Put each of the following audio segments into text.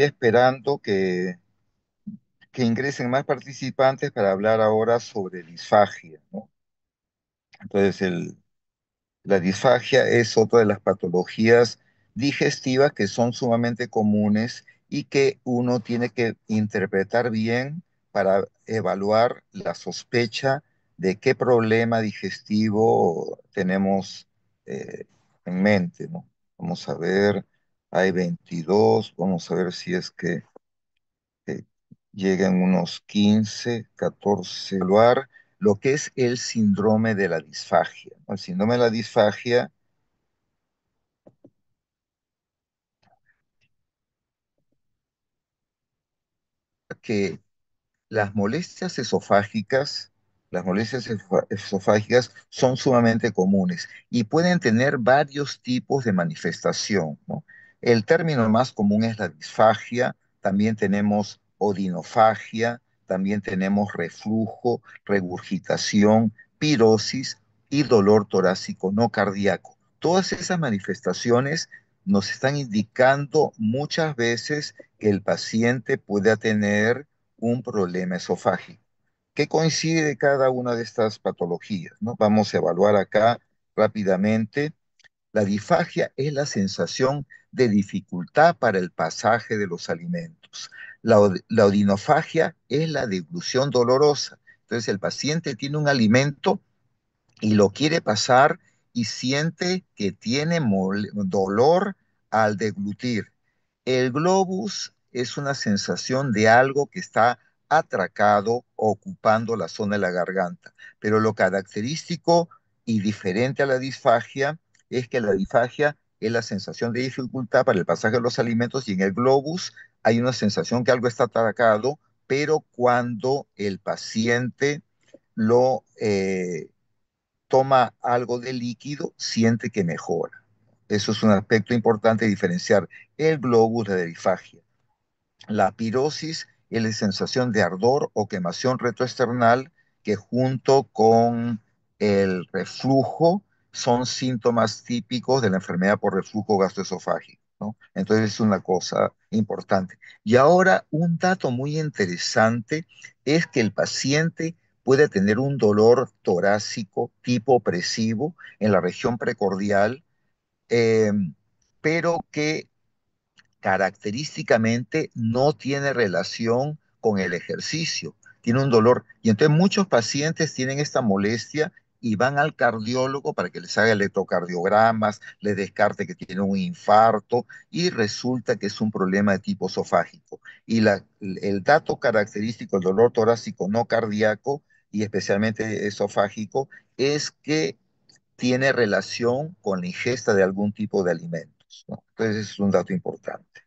esperando que, que ingresen más participantes para hablar ahora sobre disfagia. Entonces, el, la disfagia es otra de las patologías digestivas que son sumamente comunes y que uno tiene que interpretar bien para evaluar la sospecha de qué problema digestivo tenemos eh, en mente. Vamos a ver, hay 22, vamos a ver si es que eh, llegan unos 15, 14, evaluar lo que es el síndrome de la disfagia. El síndrome de la disfagia que las molestias esofágicas, las molestias esofágicas son sumamente comunes y pueden tener varios tipos de manifestación. ¿no? El término más común es la disfagia, también tenemos odinofagia, también tenemos reflujo, regurgitación, pirosis y dolor torácico no cardíaco. Todas esas manifestaciones nos están indicando muchas veces que el paciente puede tener un problema esofágico. ¿Qué coincide de cada una de estas patologías? ¿no? Vamos a evaluar acá rápidamente. La disfagia es la sensación de dificultad para el pasaje de los alimentos. La, la odinofagia es la deglución dolorosa. Entonces el paciente tiene un alimento y lo quiere pasar y siente que tiene dolor al deglutir. El globus es una sensación de algo que está atracado ocupando la zona de la garganta. Pero lo característico y diferente a la disfagia es que la disfagia es la sensación de dificultad para el pasaje de los alimentos y en el globus hay una sensación que algo está atracado, pero cuando el paciente lo eh, toma algo de líquido, siente que mejora. Eso es un aspecto importante diferenciar el globus de la disfagia. La pirosis es la sensación de ardor o quemación retroesternal que junto con el reflujo son síntomas típicos de la enfermedad por reflujo gastroesofágico. ¿no? Entonces es una cosa importante. Y ahora un dato muy interesante es que el paciente puede tener un dolor torácico tipo opresivo en la región precordial, eh, pero que característicamente no tiene relación con el ejercicio, tiene un dolor. Y entonces muchos pacientes tienen esta molestia y van al cardiólogo para que les haga electrocardiogramas, les descarte que tiene un infarto y resulta que es un problema de tipo esofágico. Y la, el dato característico del dolor torácico no cardíaco y especialmente esofágico es que tiene relación con la ingesta de algún tipo de alimentos. ¿no? Entonces es un dato importante.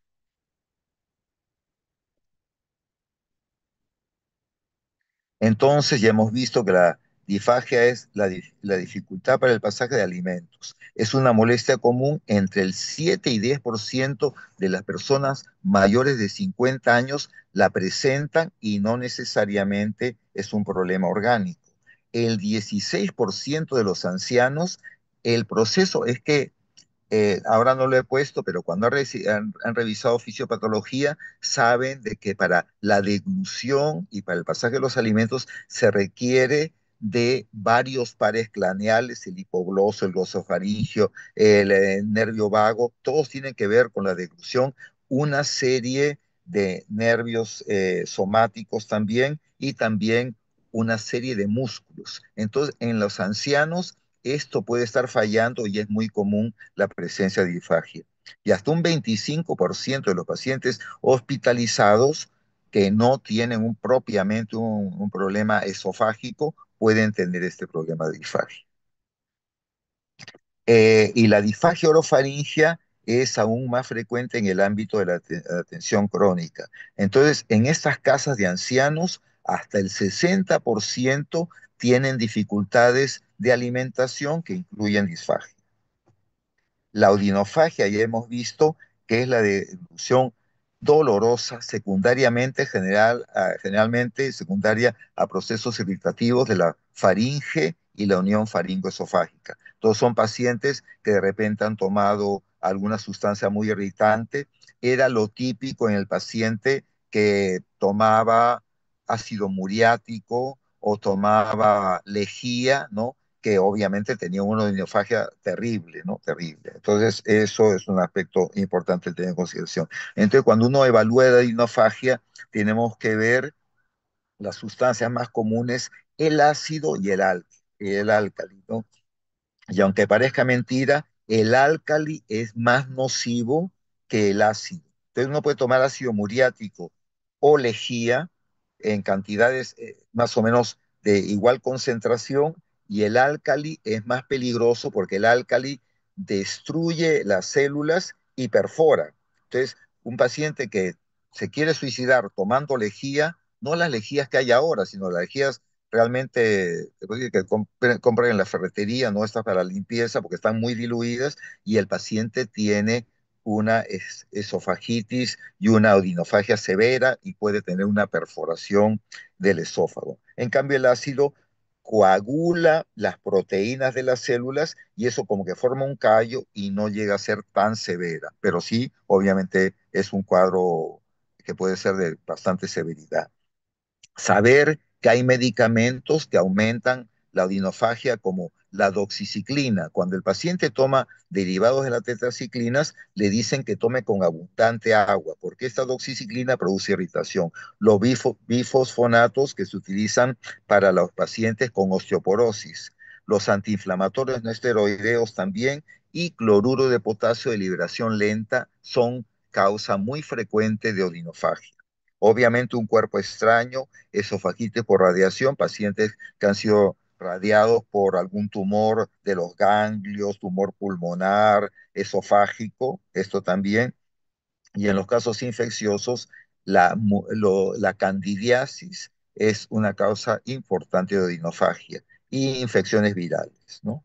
Entonces ya hemos visto que la disfagia es la, la, dificultad para el pasaje de alimentos. Es una molestia común entre el 7 y 10% de las personas mayores de 50 años la presentan y no necesariamente es un problema orgánico. El 16% de los ancianos, el proceso es que eh, ahora no lo he puesto, pero cuando han, han, revisado fisiopatología, saben de que para la deglución y para el pasaje de los alimentos se requiere de varios pares craneales, el hipogloso, el glosofaringio, el, eh, nervio vago, todos tienen que ver con la deglución, una serie de nervios eh, somáticos también y también una serie de músculos. Entonces, en los ancianos esto puede estar fallando y es muy común la presencia de disfagia. Y hasta un 25% de los pacientes hospitalizados que no tienen un, propiamente un, problema esofágico pueden tener este problema de disfagia. Eh, y la disfagia orofaringia es aún más frecuente en el ámbito de la, la atención crónica. Entonces, en estas casas de ancianos, hasta el 60% tienen dificultades de alimentación que incluyen disfagia. La odinofagia ya hemos visto que es la deglución dolorosa, secundariamente, general, uh, generalmente secundaria a procesos irritativos de la faringe y la unión faringoesofágica. Todos son pacientes que de repente han tomado alguna sustancia muy irritante, era lo típico en el paciente que tomaba ácido muriático o tomaba lejía, ¿no? Que obviamente tenía una odinofagia terrible, ¿no? Terrible. Entonces, eso es un aspecto importante tener en consideración. Entonces, cuando uno evalúa la odinofagia, tenemos que ver las sustancias más comunes, el ácido y el, el álcali, ¿no? Y aunque parezca mentira, el álcali es más nocivo que el ácido. Entonces uno puede tomar ácido muriático o lejía en cantidades eh, más o menos de igual concentración y el álcali es más peligroso porque el álcali destruye las células y perfora. Entonces, un paciente que se quiere suicidar tomando lejía, no las lejías que hay ahora, sino las lejías realmente que compren, en la ferretería, no estas para limpieza porque están muy diluidas y el paciente tiene una esofagitis y una odinofagia severa y puede tener una perforación del esófago. En cambio, el ácido coagula las proteínas de las células y eso como que forma un callo y no llega a ser tan severa, pero sí, obviamente es un cuadro que puede ser de bastante severidad. Saber que hay medicamentos que aumentan la odinofagia como la doxiciclina. Cuando el paciente toma derivados de las tetraciclinas, le dicen que tome con abundante agua, porque esta doxiciclina produce irritación. Los bifosfonatos que se utilizan para los pacientes con osteoporosis. Los antiinflamatorios no esteroideos también y cloruro de potasio de liberación lenta son causa muy frecuente de odinofagia. Obviamente un cuerpo extraño, esofagitis por radiación, pacientes que han sido radiados por algún tumor de los ganglios, tumor pulmonar, esofágico, esto también. Y en los casos infecciosos, la, candidiasis es una causa importante de odinofagia y infecciones virales, ¿no?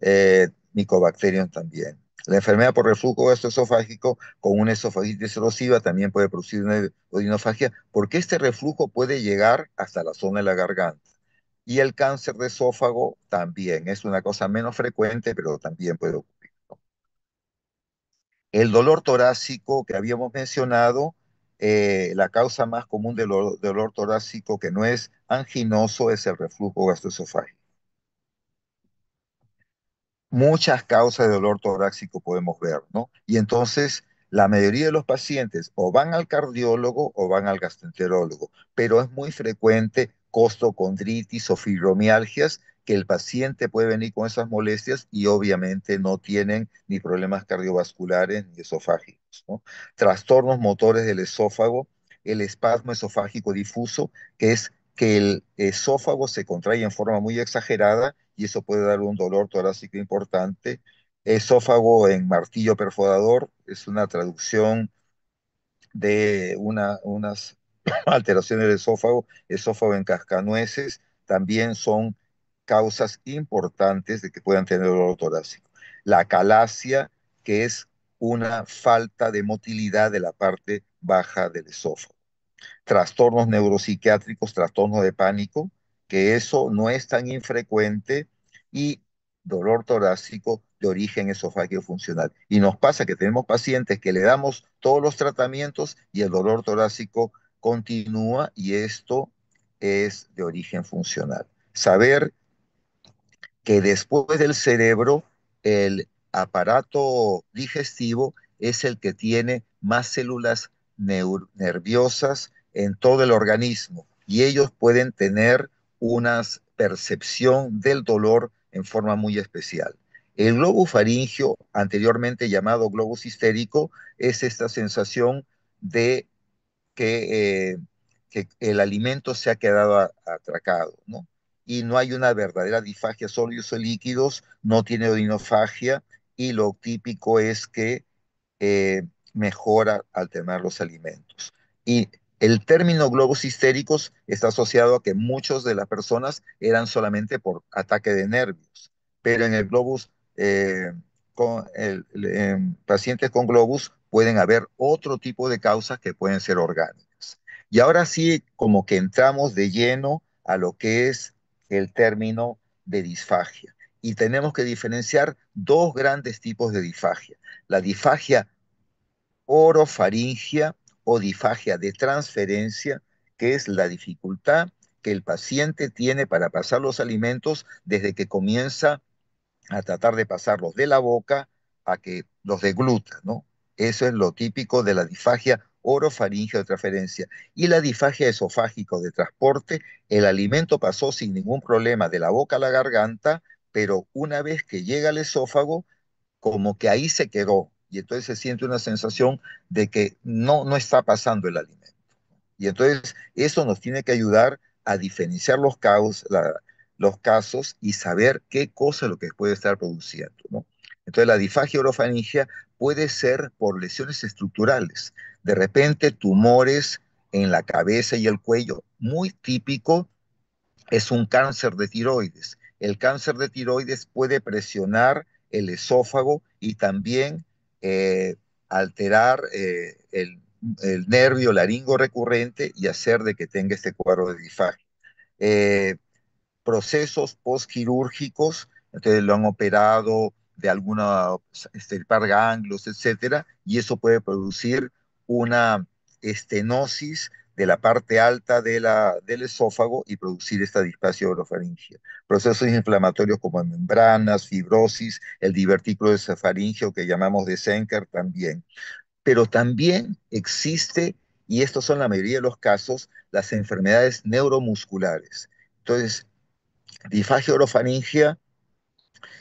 Eh, Mycobacterium también. La enfermedad por reflujo gastroesofágico con una esofagitis erosiva también puede producir una odinofagia porque este reflujo puede llegar hasta la zona de la garganta. Y el cáncer de esófago también es una cosa menos frecuente, pero también puede ocurrir. El dolor torácico que habíamos mencionado, eh, la causa más común del dolor torácico que no es anginoso es el reflujo gastroesofágico. Muchas causas de dolor torácico podemos ver, ¿no? Y entonces la mayoría de los pacientes o van al cardiólogo o van al gastroenterólogo, pero es muy frecuente costocondritis o fibromialgias, que el paciente puede venir con esas molestias y obviamente no tienen ni problemas cardiovasculares ni esofágicos. Trastornos motores del esófago, el espasmo esofágico difuso, que es que el esófago se contrae en forma muy exagerada y eso puede dar un dolor torácico importante. Esófago en martillo perforador es una traducción de una, unas alteraciones del esófago, esófago en cascanueces, también son causas importantes de que puedan tener dolor torácico. La calasia, que es una falta de motilidad de la parte baja del esófago. Trastornos neuropsiquiátricos, trastornos de pánico, que eso no es tan infrecuente y dolor torácico de origen esofágico funcional. Y nos pasa que tenemos pacientes que le damos todos los tratamientos y el dolor torácico continúa y esto es de origen funcional. Saber que después del cerebro, el aparato digestivo es el que tiene más células nerviosas en todo el organismo y ellos pueden tener una percepción del dolor en forma muy especial. El globo faringio, anteriormente llamado globo histérico, es esta sensación de que, eh, que el alimento se ha quedado atracado, ¿no? Y no hay una verdadera difagia sólidos o líquidos, no tiene odinofagia y lo típico es que eh, mejora al tener los alimentos. Y el término globos histéricos está asociado a que muchas de las personas eran solamente por ataque de nervios, pero en el globus, eh, pacientes con globus pueden haber otro tipo de causas que pueden ser orgánicas. Y ahora sí, como que entramos de lleno a lo que es el término de disfagia. Y tenemos que diferenciar dos grandes tipos de disfagia. La disfagia orofaringia o difagia de transferencia, que es la dificultad que el paciente tiene para pasar los alimentos desde que comienza a tratar de pasarlos de la boca a que los degluta, ¿no? Eso es lo típico de la difagia orofaringia de transferencia. Y la difagia esofágica de transporte, el alimento pasó sin ningún problema de la boca a la garganta, pero una vez que llega al esófago, como que ahí se quedó. Y entonces se siente una sensación de que no, no está pasando el alimento. Y entonces eso nos tiene que ayudar a diferenciar los, los casos y saber qué cosa es lo que puede estar produciendo. Entonces la difagia orofaringia puede ser por lesiones estructurales, de repente tumores en la cabeza y el cuello. Muy típico es un cáncer de tiroides. El cáncer de tiroides puede presionar el esófago y también eh, alterar eh, el, el, nervio laringo recurrente y hacer de que tenga este cuadro de difagia. Eh, procesos postquirúrgicos, entonces lo han operado de alguna estirpar ganglios, etcétera, y eso puede producir una estenosis de la parte alta de la, del esófago y producir esta displasia orofaringia. Procesos inflamatorios como membranas, fibrosis, el divertículo esofaringio que llamamos de Senker también. Pero también existe, y estos son la mayoría de los casos, las enfermedades neuromusculares. Entonces, difagia orofaringia,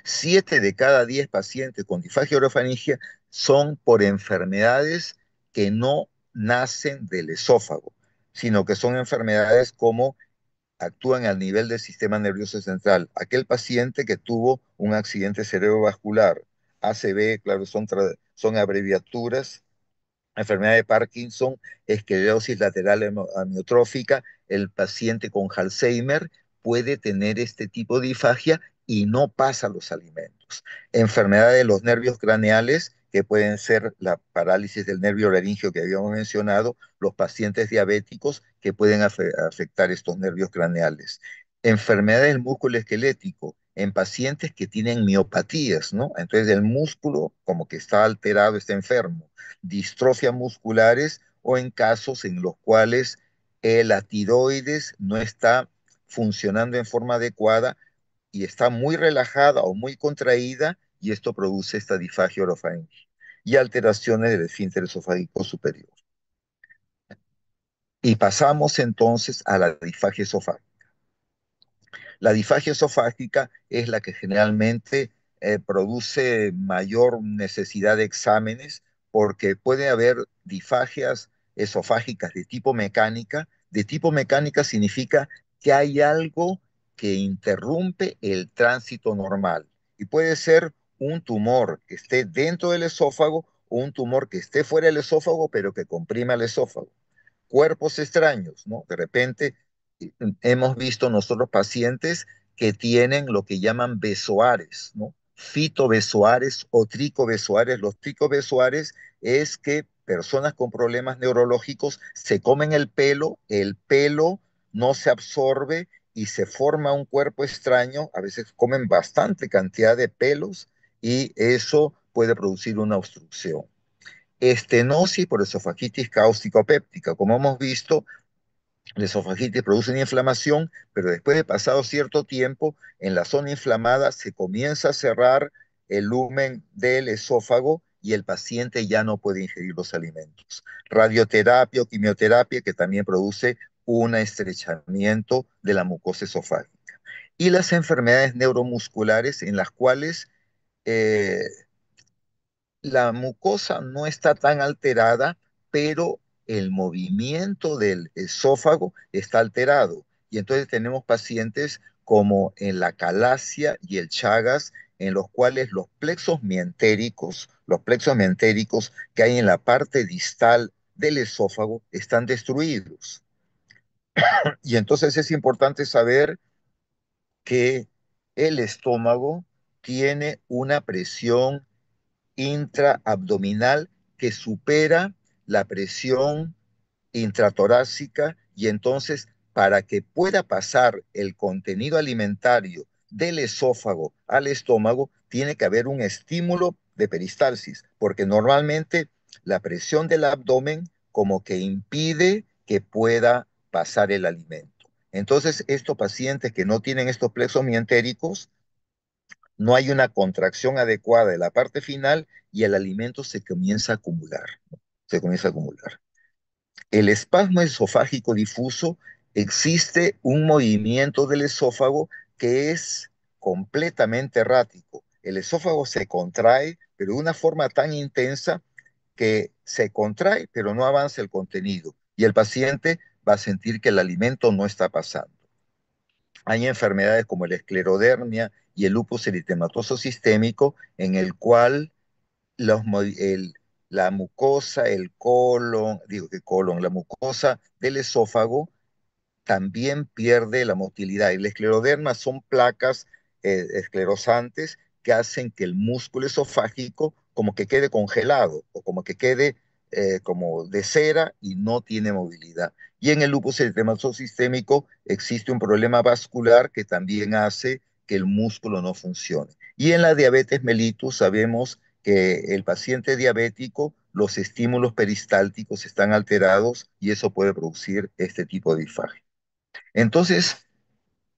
7 de cada 10 pacientes con difagia orofaringia son por enfermedades que no nacen del esófago, sino que son enfermedades como actúan al nivel del sistema nervioso central. Aquel paciente que tuvo un accidente cerebrovascular, ACV, claro, son, son abreviaturas, enfermedad de Parkinson, esclerosis lateral amiotrófica, el paciente con Alzheimer puede tener este tipo de difagia y no pasa los alimentos. Enfermedad de los nervios craneales, que pueden ser la parálisis del nervio laringio que habíamos mencionado, los pacientes diabéticos que pueden afectar estos nervios craneales. Enfermedad del músculo esquelético en pacientes que tienen miopatías, ¿no? Entonces el músculo como que está alterado, está enfermo. Distrofia musculares o en casos en los cuales la tiroides no está funcionando en forma adecuada y está muy relajada o muy contraída y esto produce esta difagia orofaringe y alteraciones del esfínter esofágico superior. Y pasamos entonces a la difagia esofágica. La difagia esofágica es la que generalmente eh, produce mayor necesidad de exámenes porque puede haber difagias esofágicas de tipo mecánica. De tipo mecánica significa que hay algo que interrumpe el tránsito normal. Y puede ser un tumor que esté dentro del esófago o un tumor que esté fuera del esófago, pero que comprima el esófago. Cuerpos extraños, ¿no? De repente hemos visto nosotros pacientes que tienen lo que llaman besoares, ¿no? Fitobesoares o tricobesoares. Los tricobesoares es que personas con problemas neurológicos se comen el pelo, el pelo no se absorbe y se forma un cuerpo extraño, a veces comen bastante cantidad de pelos y eso puede producir una obstrucción. Estenosis por esofagitis cáustico-péptica. Como hemos visto, la esofagitis produce una inflamación, pero después de pasado cierto tiempo, en la zona inflamada se comienza a cerrar el lumen del esófago y el paciente ya no puede ingerir los alimentos. Radioterapia o quimioterapia que también produce un estrechamiento de la mucosa esofágica. Y las enfermedades neuromusculares en las cuales eh, la mucosa no está tan alterada, pero el movimiento del esófago está alterado. Y entonces tenemos pacientes como en la calasia y el chagas, en los cuales los plexos mientéricos, los plexos mientéricos que hay en la parte distal del esófago están destruidos. y entonces es importante saber que el estómago tiene una presión intraabdominal que supera la presión intratorácica y entonces para que pueda pasar el contenido alimentario del esófago al estómago, tiene que haber un estímulo de peristalsis, porque normalmente la presión del abdomen como que impide que pueda pasar el alimento. Entonces, estos pacientes que no tienen estos plexos mientéricos, no hay una contracción adecuada de la parte final y el alimento se comienza a acumular. Se comienza a acumular. El espasmo esofágico difuso existe un movimiento del esófago que es completamente errático. El esófago se contrae, pero de una forma tan intensa que se contrae, pero no avanza el contenido. Y el paciente va a sentir que el alimento no está pasando. Hay enfermedades como la esclerodermia y el lupus eritematoso sistémico, en el cual la mucosa, el colon, digo que colon, la mucosa del esófago también pierde la motilidad. Y la escleroderma son placas eh, esclerosantes que hacen que el músculo esofágico como que quede congelado o como que quede eh, como de cera y no tiene movilidad. Y en el lupus eritematoso sistémico existe un problema vascular que también hace que el músculo no funcione. Y en la diabetes mellitus sabemos que el paciente diabético, los estímulos peristálticos están alterados y eso puede producir este tipo de disfagia. Entonces,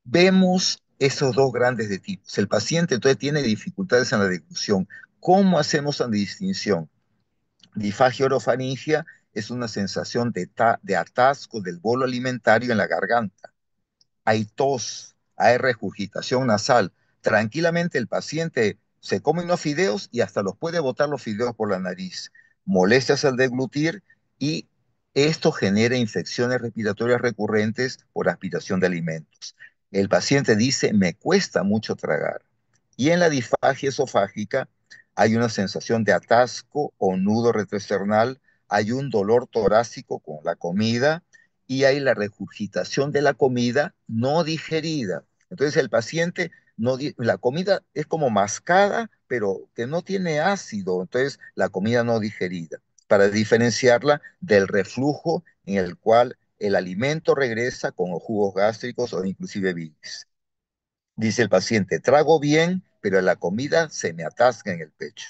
vemos esos dos grandes de tipos. El paciente entonces tiene dificultades en la deglución. ¿Cómo hacemos la distinción? Disfagia orofaringia es una sensación de, de atasco del bolo alimentario en la garganta. Hay tos, hay regurgitación nasal. Tranquilamente el paciente se come unos fideos y hasta los puede botar los fideos por la nariz. Molestias al deglutir y esto genera infecciones respiratorias recurrentes por aspiración de alimentos. El paciente dice, me cuesta mucho tragar. Y en la disfagia esofágica hay una sensación de atasco o nudo retroesternal, hay un dolor torácico con la comida y hay la regurgitación de la comida no digerida. Entonces el paciente no, la comida es como mascada, pero que no tiene ácido, entonces la comida no digerida para diferenciarla del reflujo en el cual el alimento regresa con los jugos gástricos o inclusive bilis. Dice el paciente, trago bien, pero la comida se me atasca en el pecho.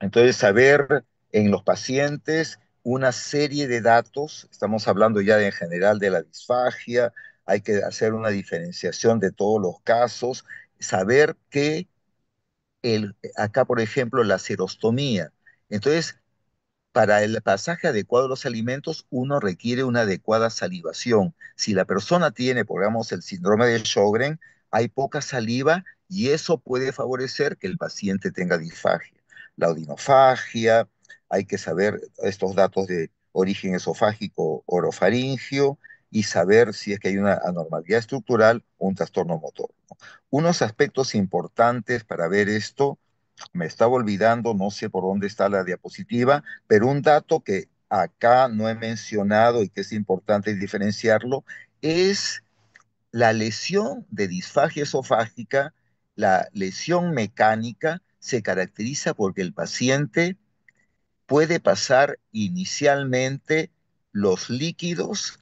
Entonces, saber en los pacientes una serie de datos, estamos hablando ya en general de la disfagia, hay que hacer una diferenciación de todos los casos, saber que acá, por ejemplo, la serostomía. Entonces, para el pasaje adecuado de los alimentos, uno requiere una adecuada salivación. Si la persona tiene, por ejemplo, el síndrome de Sjögren, hay poca saliva y eso puede favorecer que el paciente tenga disfagia. La odinofagia, hay que saber estos datos de origen esofágico orofaringio y saber si es que hay una anormalidad estructural o un trastorno motor. Unos aspectos importantes para ver esto, me estaba olvidando, no sé por dónde está la diapositiva, pero un dato que acá no he mencionado y que es importante diferenciarlo, es la lesión de disfagia esofágica, la lesión mecánica, se caracteriza porque el paciente puede pasar inicialmente los líquidos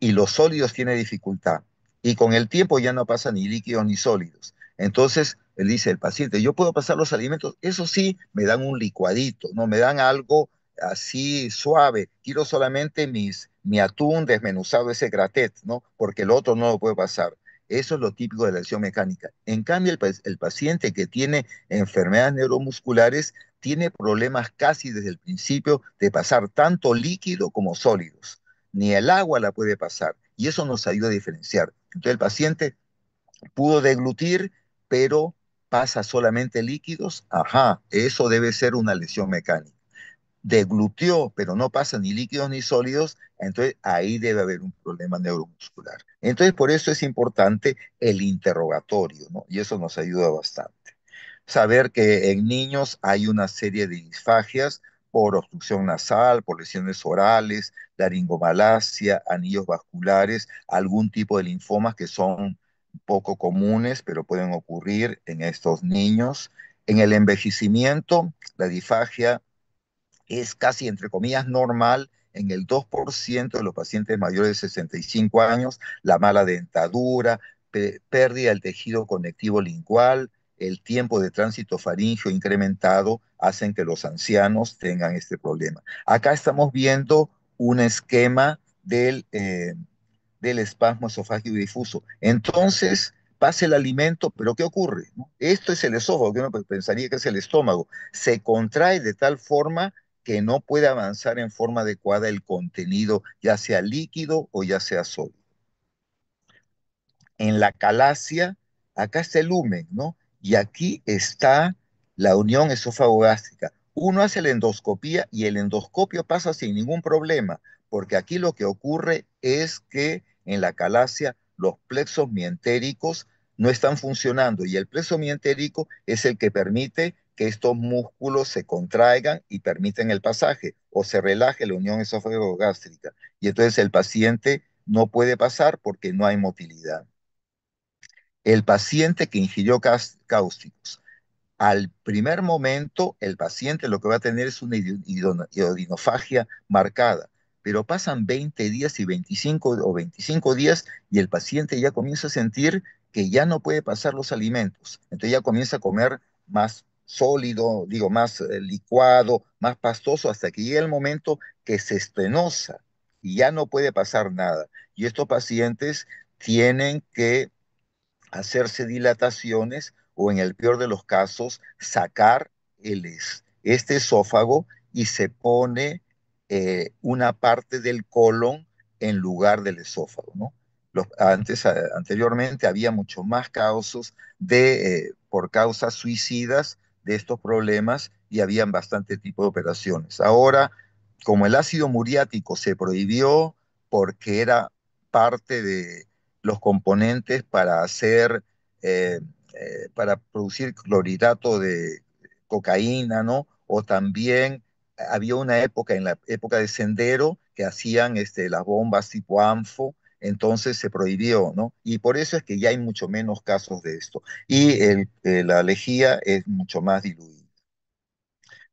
y los sólidos tiene dificultad y con el tiempo ya no pasa ni líquidos ni sólidos. Entonces, él dice, el paciente, yo puedo pasar los alimentos, eso sí, me dan un licuadito, no me dan algo así suave, quiero solamente mis, mi atún desmenuzado, ese gratet, ¿no? Porque el otro no lo puede pasar. Eso es lo típico de la lesión mecánica. En cambio, el, el, paciente que tiene enfermedades neuromusculares tiene problemas casi desde el principio de pasar tanto líquido como sólidos. Ni el agua la puede pasar. Y eso nos ayuda a diferenciar. Entonces el paciente pudo deglutir, pero pasa solamente líquidos. Ajá, eso debe ser una lesión mecánica. Deglutió, pero no pasa ni líquidos ni sólidos, entonces ahí debe haber un problema neuromuscular. Entonces por eso es importante el interrogatorio, ¿no? Y eso nos ayuda bastante. Saber que en niños hay una serie de disfagias, por obstrucción nasal, por lesiones orales, laringomalacia, anillos vasculares, algún tipo de linfomas que son poco comunes, pero pueden ocurrir en estos niños. En el envejecimiento, la disfagia es casi, entre comillas, normal en el 2% de los pacientes mayores de 65 años, la mala dentadura, pérdida del tejido conectivo lingual, el tiempo de tránsito faríngeo incrementado hacen que los ancianos tengan este problema. Acá estamos viendo un esquema del, eh, del espasmo esofágico difuso. Entonces, pasa el alimento, pero ¿qué ocurre? Esto es el esófago, que uno pensaría que es el estómago. Se contrae de tal forma que no puede avanzar en forma adecuada el contenido, ya sea líquido o ya sea sólido. En la calasia, acá está el lumen, ¿no? Y aquí está la unión esófago-gástrica. Uno hace la endoscopía y el endoscopio pasa sin ningún problema, porque aquí lo que ocurre es que en la calasia los plexos mientéricos no están funcionando y el plexo mientérico es el que permite que estos músculos se contraigan y permiten el pasaje o se relaje la unión esófago-gástrica. Y entonces el paciente no puede pasar porque no hay motilidad. El paciente que ingirió cáusticos, al primer momento el paciente lo que va a tener es una iodinofagia marcada pero pasan 20 días y 25 o 25 días y el paciente ya comienza a sentir que ya no puede pasar los alimentos. Entonces ya comienza a comer más sólido, digo, más eh, licuado, más pastoso, hasta que llega el momento que se estenosa y ya no puede pasar nada. Y estos pacientes tienen que hacerse dilataciones o en el peor de los casos sacar el, este esófago y se pone eh, una parte del colon en lugar del esófago, ¿no? Los, antes, anteriormente había mucho más casos de, eh, por causas suicidas de estos problemas y habían bastante tipo de operaciones. Ahora, como el ácido muriático se prohibió porque era parte de los componentes para hacer, eh, para producir clorhidrato de cocaína, ¿no? O también había una época, en la época de Sendero, que hacían este, las bombas tipo ANFO, entonces se prohibió, ¿no? Y por eso es que ya hay mucho menos casos de esto. Y eh, la lejía es mucho más diluida.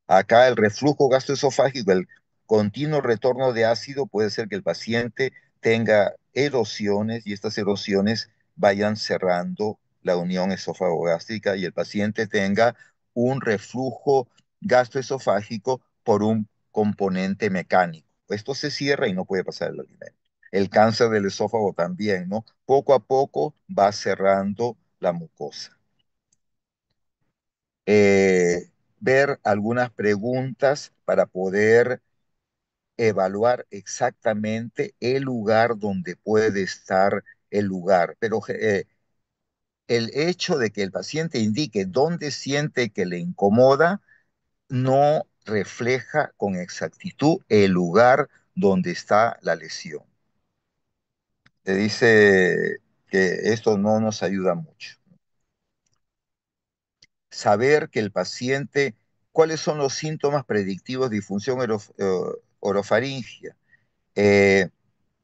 Acá el reflujo gastroesofágico, el continuo retorno de ácido puede ser que el paciente tenga erosiones y estas erosiones vayan cerrando la unión esófago-gástrica y el paciente tenga un reflujo gastroesofágico por un componente mecánico. Esto se cierra y no puede pasar el alimento. El cáncer del esófago también, ¿no? Poco a poco va cerrando la mucosa. Eh, ver algunas preguntas para poder evaluar exactamente el lugar donde puede estar el lugar. Pero eh, el hecho de que el paciente indique dónde siente que le incomoda no refleja con exactitud el lugar donde está la lesión. Te dice que esto no nos ayuda mucho. Saber que el paciente, cuáles son los síntomas predictivos de disfunción eh, orofaringia. Eh,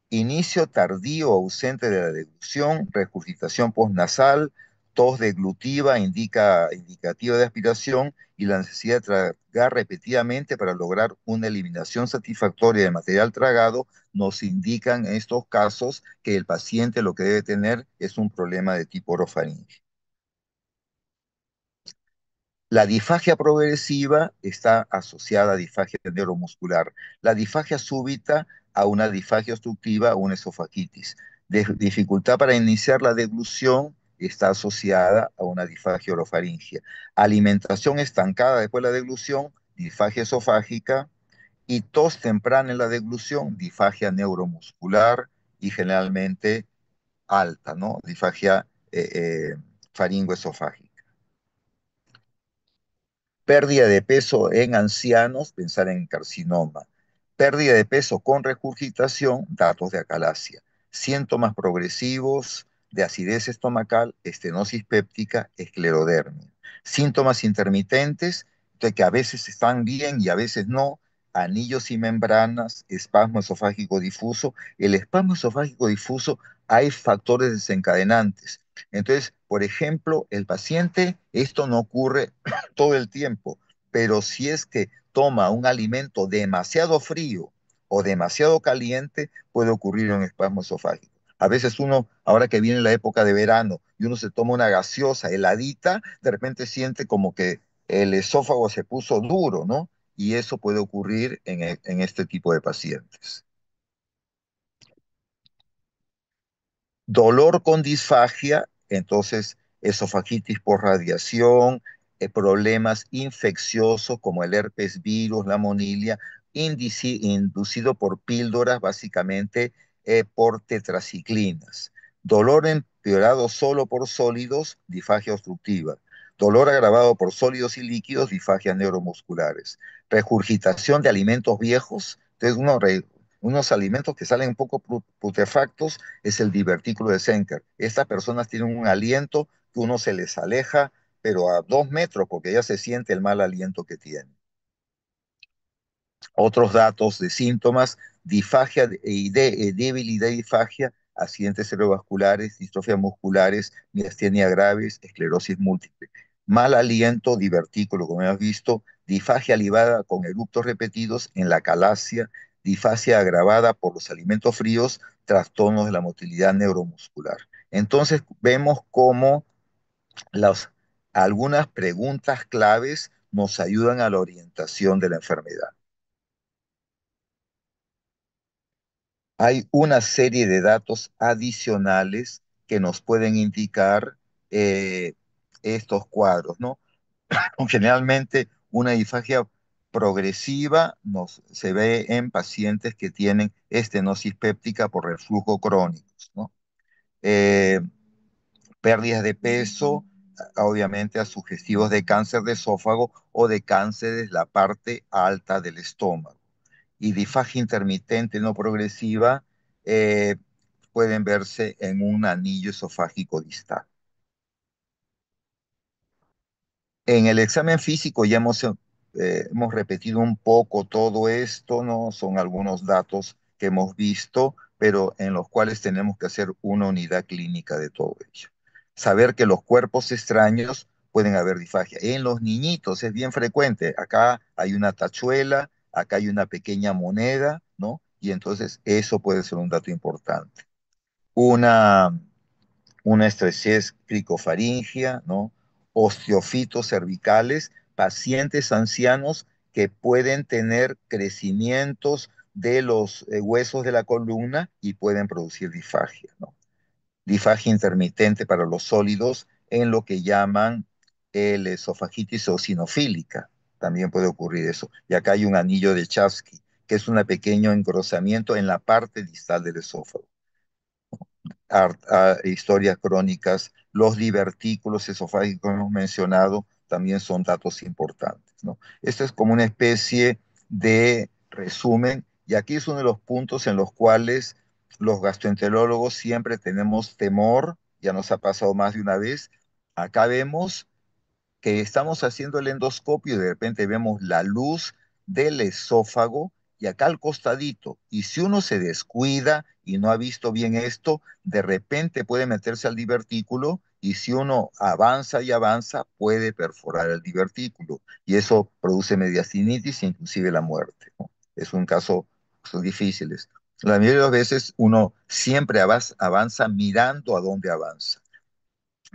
inicio tardío ausente de la deglución, regurgitación postnasal, tos deglutiva indica, indicativa de aspiración y la necesidad de tragar repetidamente para lograr una eliminación satisfactoria de material tragado nos indican en estos casos que el paciente lo que debe tener es un problema de tipo orofaringe. La difagia progresiva está asociada a difagia neuromuscular. La difagia súbita a una difagia obstructiva o una esofagitis. Dificultad para iniciar la deglución está asociada a una disfagia orofaringia. Alimentación estancada después de la deglución, disfagia esofágica, y tos temprana en la deglución, disfagia neuromuscular y generalmente alta, ¿no? Disfagia eh, eh, faringoesofágica. Pérdida de peso en ancianos, pensar en carcinoma. Pérdida de peso con regurgitación, datos de acalasia. Síntomas progresivos, de acidez estomacal, estenosis péptica, esclerodermia. Síntomas intermitentes, de que a veces están bien y a veces no, anillos y membranas, espasmo esofágico difuso. El espasmo esofágico difuso hay factores desencadenantes. Entonces, por ejemplo, el paciente, esto no ocurre todo el tiempo, pero si es que toma un alimento demasiado frío o demasiado caliente, puede ocurrir un espasmo esofágico A veces uno, ahora que viene la época de verano y uno se toma una gaseosa heladita, de repente siente como que el esófago se puso duro, ¿no? Y eso puede ocurrir en, e- en este tipo de pacientes. Dolor con disfagia, entonces esofagitis por radiación, eh, problemas infecciosos como el herpes virus, la monilia, indici- inducido por píldoras, básicamente eh, por tetraciclinas. Dolor empeorado solo por sólidos, disfagia obstructiva. Dolor agravado por sólidos y líquidos, disfagias neuromusculares. Regurgitación de alimentos viejos, entonces uno unos alimentos que salen un poco putrefactos es el divertículo de Senker. Estas personas tienen un aliento que uno se les aleja, pero a dos metros, porque ya se siente el mal aliento que tiene. Otros datos de síntomas, disfagia de- y de, eh, debilidad y disfagia, accidentes cerebrovasculares, distrofias musculares, miastenia graves, esclerosis múltiple. Mal aliento, divertículo, como hemos visto, disfagia ligada con eructos repetidos en la calasia, disfagia agravada por los alimentos fríos, trastornos de la motilidad neuromuscular. Entonces vemos cómo las, algunas preguntas claves nos ayudan a la orientación de la enfermedad. Hay una serie de datos adicionales que nos pueden indicar eh, estos cuadros, ¿no? Generalmente una disfagia progresiva nos, se ve en pacientes que tienen estenosis péptica por reflujo crónico, ¿no? Eh, pérdidas de peso, obviamente a sugestivos de cáncer de esófago o de cáncer de la parte alta del estómago y disfagia intermitente no progresiva eh, pueden verse en un anillo esofágico distal. En el examen físico ya hemos, eh, hemos repetido un poco todo esto, ¿no? Son algunos datos que hemos visto, pero en los cuales tenemos que hacer una unidad clínica de todo ello. Saber que los cuerpos extraños pueden haber disfagia. En los niñitos es bien frecuente. Acá hay una tachuela, acá hay una pequeña moneda, ¿no? Y entonces eso puede ser un dato importante. Una una estrechez cricofaringia, ¿no? Osteofitos cervicales, pacientes ancianos que pueden tener crecimientos de los eh, huesos de la columna y pueden producir disfagia, ¿no? Disfagia intermitente para los sólidos en lo que llaman el esofagitis eosinofílica. También puede ocurrir eso. Y acá hay un anillo de Chasky, que es un pequeño engrosamiento en la parte distal del esófago ar- a- historias crónicas, los divertículos esofágicos hemos mencionado también son datos importantes, ¿no? Esto es como una especie de resumen y aquí es uno de los puntos en los cuales los gastroenterólogos siempre tenemos temor, ya nos ha pasado más de una vez. Acá vemos que estamos haciendo el endoscopio y de repente vemos la luz del esófago y acá al costadito. Y si uno se descuida y no ha visto bien esto, de repente puede meterse al divertículo y si uno avanza y avanza, puede perforar el divertículo. Y eso produce mediastinitis e inclusive la muerte. Es un caso, son difíciles. La mayoría de las veces uno siempre avanza mirando a dónde avanza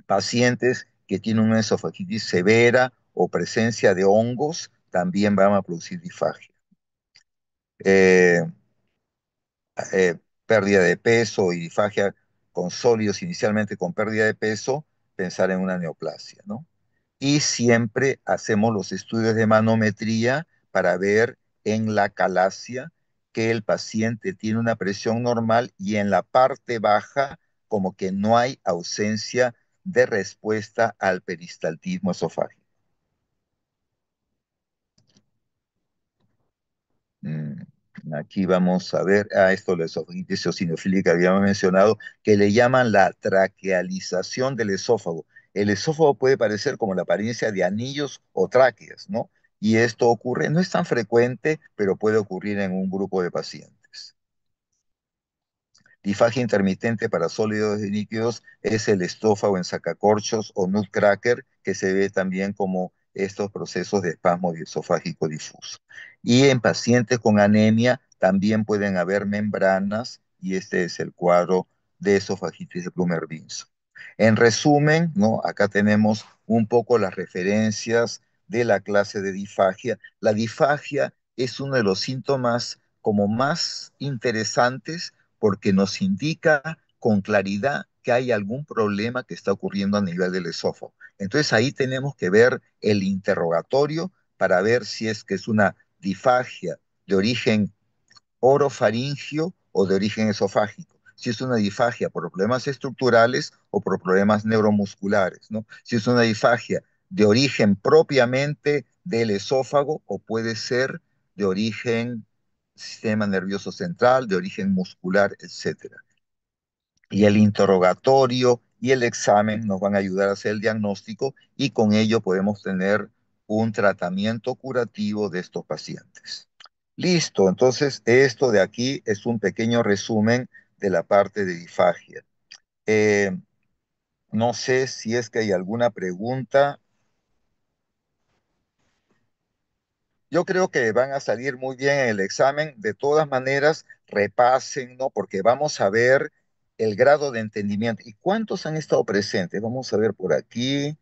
pacientes que tienen una esofagitis severa o presencia de hongos también van a producir disfagia. Eh, eh, pérdida de peso y disfagia con sólidos, inicialmente con pérdida de peso, pensar en una neoplasia, ¿no? Y siempre hacemos los estudios de manometría para ver en la calasia que el paciente tiene una presión normal y en la parte baja como que no hay ausencia de respuesta al peristaltismo esofágico. Mm, Aquí vamos a ver a esto la esofagitis eosinofílica que habíamos mencionado, que le llaman la traquealización del esófago. El esófago puede parecer como la apariencia de anillos o tráqueas, ¿no? Y esto ocurre, no es tan frecuente, pero puede ocurrir en un grupo de pacientes. Disfagia intermitente para sólidos y líquidos es el estófago en sacacorchos o nutcracker, que se ve también como estos procesos de espasmo esofágico difuso. Y en pacientes con anemia también pueden haber membranas, y este es el cuadro de esofagitis de Plummer-Vinson. En resumen, ¿no? acá tenemos un poco las referencias de la clase de difagia. La difagia es uno de los síntomas como más interesantes porque nos indica con claridad que hay algún problema que está ocurriendo a nivel del esófago. Entonces ahí tenemos que ver el interrogatorio para ver si es que es una difagia de origen orofaringio o de origen esofágico. Si es una difagia por problemas estructurales o por problemas neuromusculares, ¿no? Si es una difagia de origen propiamente del esófago o puede ser de origen sistema nervioso central, de origen muscular, etc. Y el interrogatorio y el examen nos van a ayudar a hacer el diagnóstico y con ello podemos tener un tratamiento curativo de estos pacientes. Listo, entonces esto de aquí es un pequeño resumen de la parte de difagia. Eh, no sé si es que hay alguna pregunta. Yo creo que van a salir muy bien en el examen. De todas maneras, repasen, ¿no? Porque vamos a ver el grado de entendimiento. ¿Y cuántos han estado presentes? Vamos a ver por aquí.